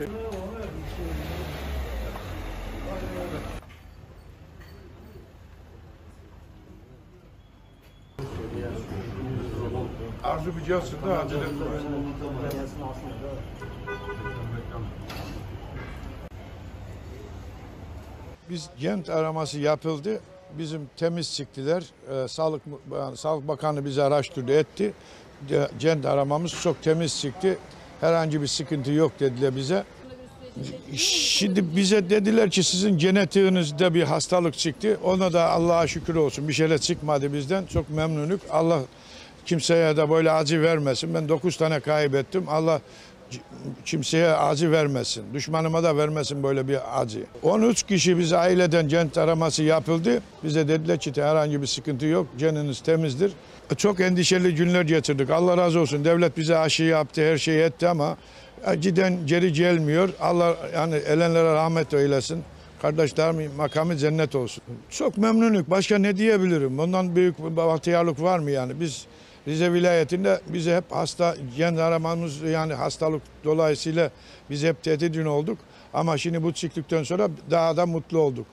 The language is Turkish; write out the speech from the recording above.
yapacak? Arzu bir cihazında. Biz gent araması yapıldı. Bizim temiz çıktılar. Ee, Sağlık, yani Sağlık Bakanı bizi araştırdı etti. Gent aramamız çok temiz çıktı. Herhangi bir sıkıntı yok dediler bize. Şimdi bize dediler ki sizin genetiğinizde bir hastalık çıktı. Ona da Allah'a şükür olsun. Bir şeyler çıkmadı bizden. Çok memnunuk. Allah kimseye de böyle acı vermesin. Ben 9 tane kaybettim. Allah kimseye acı vermesin. Düşmanıma da vermesin böyle bir acı. 13 kişi bize aileden gent araması yapıldı. Bize dediler ki herhangi bir sıkıntı yok. Canınız temizdir. Çok endişeli günler geçirdik. Allah razı olsun. Devlet bize aşı yaptı, her şeyi etti ama giden geri gelmiyor. Allah yani elenlere rahmet eylesin. Kardeşlerimin makamı cennet olsun. Çok memnunuk. Başka ne diyebilirim? Bundan büyük bir bahtiyarlık var mı yani? Biz Rize vilayetinde bize hep hasta gen aramamız yani hastalık dolayısıyla biz hep tedirgin olduk. Ama şimdi bu çıktıktan sonra daha da mutlu olduk.